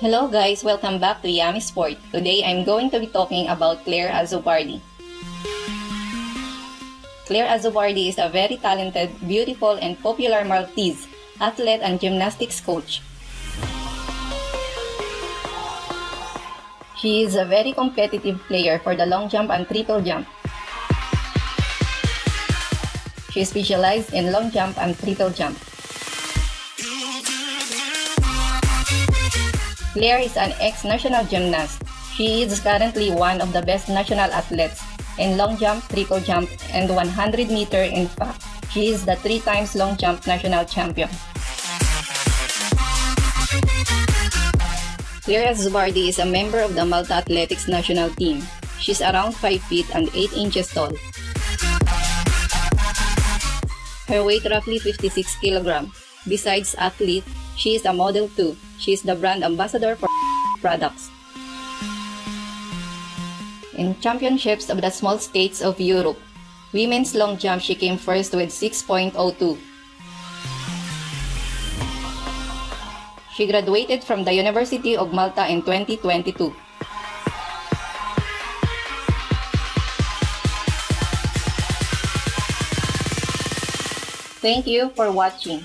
Hello guys, welcome back to Yummy Sport. Today I'm going to be talking about Claire Azzopardi. Claire Azzopardi is a very talented, beautiful, and popular Maltese athlete and gymnastics coach. She is a very competitive player for the long jump and triple jump. She specialized in long jump and triple jump. Claire is an ex-national gymnast. She is currently one of the best national athletes in long jump, triple jump, and 100 meter in fact. She is the three times long jump national champion. Claire Azzopardi is a member of the Malta Athletics national team. She's around 5 feet and 8 inches tall. Her weight roughly 56 kg. Besides athlete, she is a model too. She is the brand ambassador for products. In championships of the small states of Europe, women's long jump she came first with 6.02. She graduated from the University of Malta in 2022. Thank you for watching.